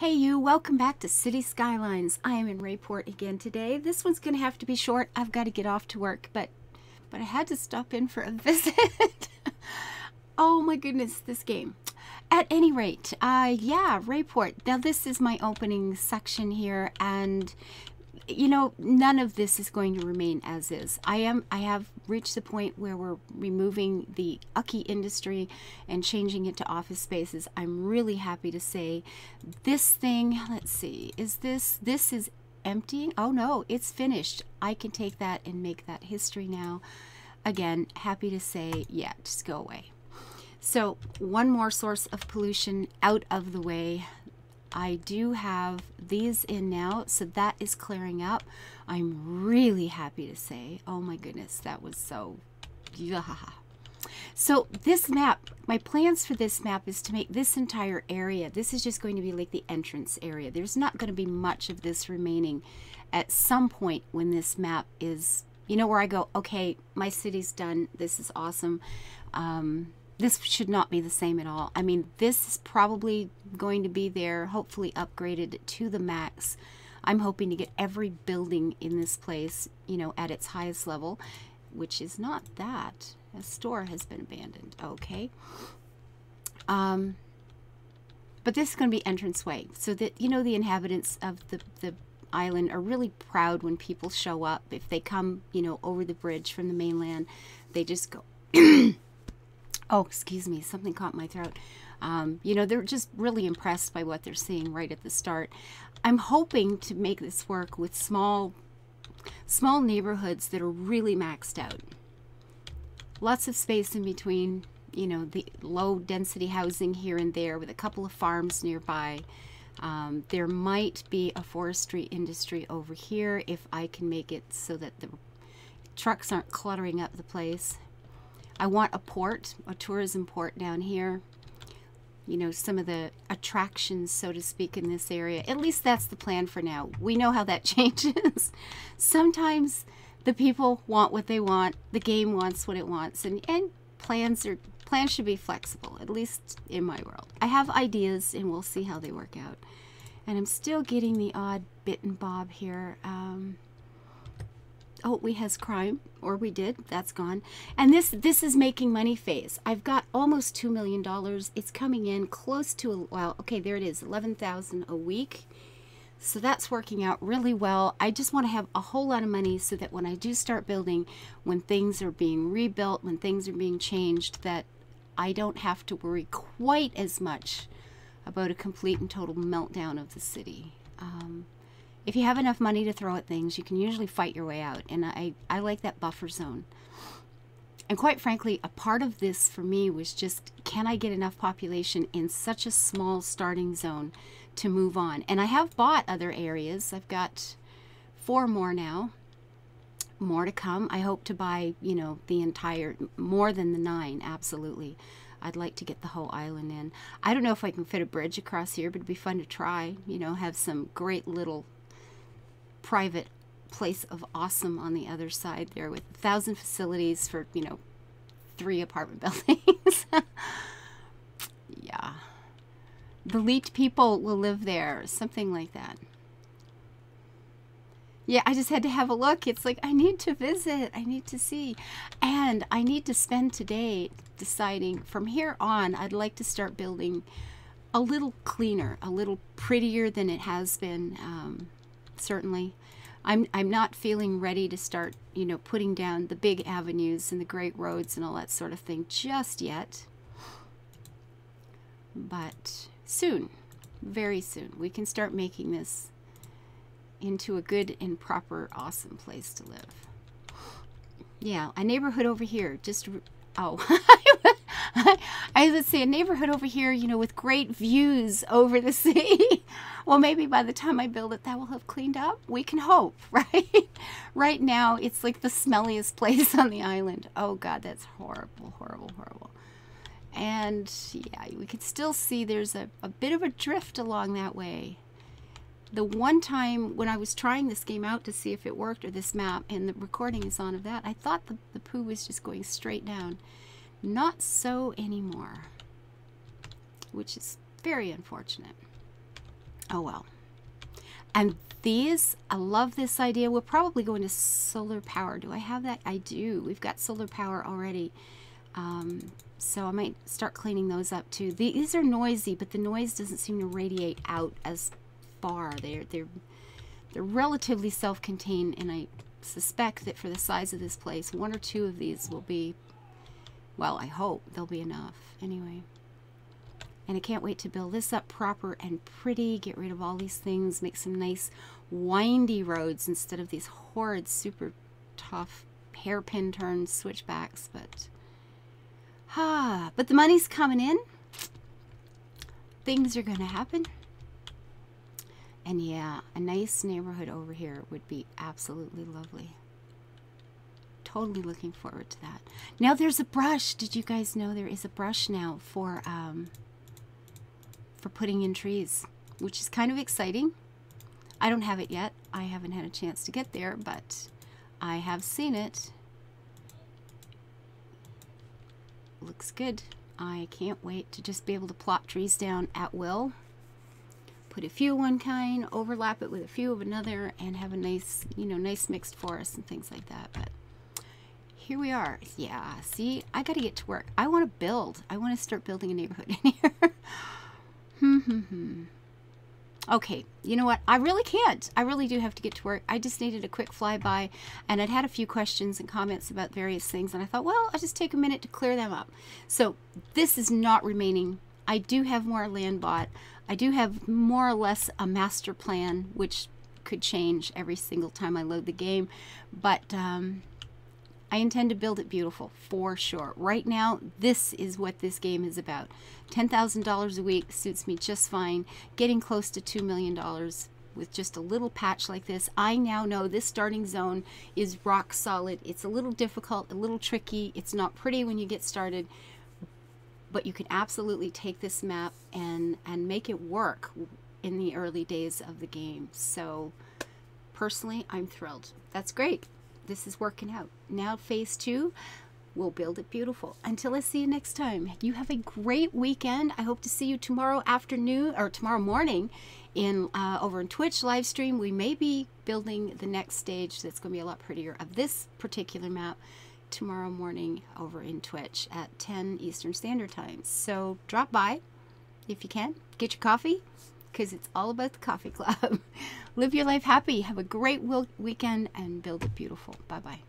Hey you, welcome back to City Skylines. I am in Rae Port again today. This one's going to have to be short. I've got to get off to work, but but I had to stop in for a visit. oh my goodness, this game. At any rate, uh, yeah, Rae Port. Now this is my opening section here, and you know, none of this is going to remain as is. I am I have reached the point where we're removing the ucky industry and changing it to office spaces. I'm really happy to say this thing, let's see, is this this is empty? Oh no, it's finished. I can take that and make that history now. Again, happy to say, yeah, just go away. So, one more source of pollution out of the way. I do have these in now, so that is clearing up. I'm really happy to say, oh my goodness, that was so, yeah. So this map, my plans for this map is to make this entire area, this is just going to be like the entrance area. There's not going to be much of this remaining at some point when this map is, you know, where I go, okay, my city's done, this is awesome. Um, this should not be the same at all. I mean, this is probably going to be there, hopefully upgraded to the max. I'm hoping to get every building in this place, you know, at its highest level, which is not that. A store has been abandoned. Okay. Um, but this is going to be entranceway so that, you know, the inhabitants of the, the island are really proud when people show up. If they come, you know, over the bridge from the mainland, they just go oh, excuse me, something caught my throat. Um, you know, they're just really impressed by what they're seeing right at the start. I'm hoping to make this work with small, small neighborhoods that are really maxed out. Lots of space in between, you know, the low density housing here and there with a couple of farms nearby. Um, there might be a forestry industry over here if I can make it so that the trucks aren't cluttering up the place. I want a port, a tourism port down here. You know, some of the attractions, so to speak, in this area. At least that's the plan for now. We know how that changes. Sometimes the people want what they want, the game wants what it wants, and, and plans are plans should be flexible, at least in my world. I have ideas and we'll see how they work out. And I'm still getting the odd bit and bob here. Um, oh we has crime or we did that's gone. And this this is making money phase. I've got almost two million dollars. It's coming in close to a well okay there it is 11,000 a week. So that's working out really well. I just want to have a whole lot of money so that when i do start building when things are being rebuilt when things are being changed that i don't have to worry quite as much about a complete and total meltdown of the city. Um, if you have enough money to throw at things, you can usually fight your way out. And I, I like that buffer zone. And quite frankly, a part of this for me was just can I get enough population in such a small starting zone to move on? And I have bought other areas. I've got four more now. More to come. I hope to buy, you know, the entire, more than the nine, absolutely. I'd like to get the whole island in. I don't know if I can fit a bridge across here, but it'd be fun to try. You know, have some great little private place of awesome on the other side there with a thousand facilities for, you know, three apartment buildings. yeah. The elite people will live there, something like that. Yeah, I just had to have a look. It's like, I need to visit. I need to see. And I need to spend today deciding from here on, I'd like to start building a little cleaner, a little prettier than it has been. Um, certainly. I'm, I'm not feeling ready to start, you know, putting down the big avenues and the great roads and all that sort of thing just yet. But soon, very soon, we can start making this into a good and proper, awesome place to live. Yeah, a neighborhood over here, just, oh, I would say a neighborhood over here, you know, with great views over the sea. well, maybe by the time I build it, that will have cleaned up. We can hope, right? right now, it's like the smelliest place on the island. Oh, God, that's horrible, horrible, horrible. And yeah, we can still see there's a, a bit of a drift along that way. The one time when I was trying this game out to see if it worked or this map, and the recording is on of that, I thought the, the poo was just going straight down. Not so anymore, which is very unfortunate. Oh well. And these, I love this idea. We'll probably go into solar power. Do I have that? I do. We've got solar power already. Um, so I might start cleaning those up too. These are noisy, but the noise doesn't seem to radiate out as far. They're they're they're relatively self-contained, and I suspect that for the size of this place, one or two of these will be. Well, I hope they'll be enough. Anyway. And I can't wait to build this up proper and pretty, get rid of all these things, make some nice windy roads instead of these horrid, super tough hairpin turn switchbacks. But, ah, but the money's coming in. Things are going to happen. And yeah, a nice neighborhood over here would be absolutely lovely. Totally looking forward to that. Now there's a brush. Did you guys know there is a brush now for um, for putting in trees, which is kind of exciting. I don't have it yet. I haven't had a chance to get there, but I have seen it. Looks good. I can't wait to just be able to plop trees down at will. Put a few one kind, overlap it with a few of another, and have a nice, you know, nice mixed forest and things like that. But here we are. Yeah, see, I got to get to work. I want to build. I want to start building a neighborhood in here. Hmm, hmm, hmm. Okay, you know what? I really can't. I really do have to get to work. I just needed a quick flyby, and I'd had a few questions and comments about various things, and I thought, well, I'll just take a minute to clear them up. So this is not remaining. I do have more land bought. I do have more or less a master plan, which could change every single time I load the game, but um, I intend to build it beautiful for sure. Right now, this is what this game is about. $10,000 a week suits me just fine. Getting close to $2 million with just a little patch like this. I now know this starting zone is rock solid. It's a little difficult, a little tricky. It's not pretty when you get started, but you can absolutely take this map and, and make it work in the early days of the game. So personally, I'm thrilled. That's great this is working out. Now phase two, we'll build it beautiful. Until I see you next time, you have a great weekend. I hope to see you tomorrow afternoon or tomorrow morning in uh, over in Twitch live stream. We may be building the next stage that's going to be a lot prettier of this particular map tomorrow morning over in Twitch at 10 Eastern Standard Time. So drop by if you can. Get your coffee because it's all about the coffee club. Live your life happy. Have a great weekend and build it beautiful. Bye bye.